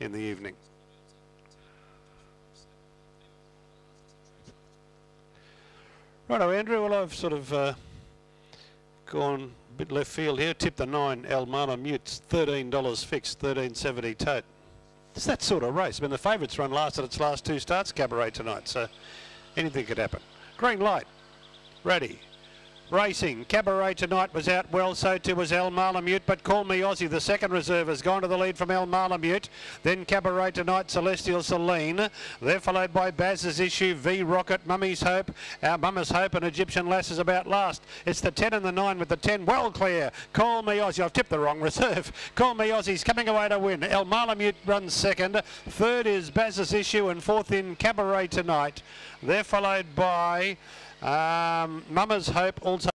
in the evening. Righto, Andrew. Well, I've sort of uh, gone a bit left field here. Tip the nine, Almana Mutes, $13 fixed, 1370 tote. It's that sort of race. I mean, the favourites run last at its last two starts, Cabaret tonight, so anything could happen. Green light, ready. Racing, Cabaret tonight was out well, so too was El Malamute, but Call Me Aussie, the second reserve, has gone to the lead from El Malamute. Then Cabaret tonight, Celestial Celine. They're followed by Baz's Issue, V Rocket, Mummy's Hope, uh, our Mama's Hope, and Egyptian Lass is about last. It's the 10 and the 9 with the 10 well clear. Call Me Aussie, I've tipped the wrong reserve. Call Me Aussie's coming away to win. El Malamute runs second. Third is Baz's Issue, and fourth in Cabaret tonight. They're followed by um, Mama's Hope, also